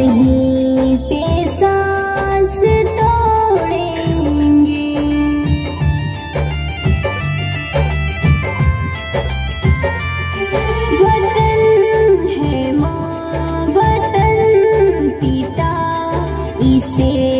कहीं पे है माँ वतन पिता इसे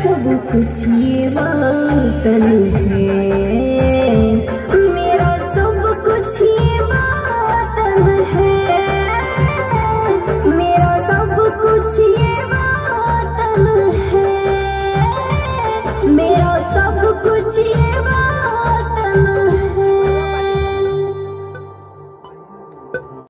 सब कुछ ये वतन है।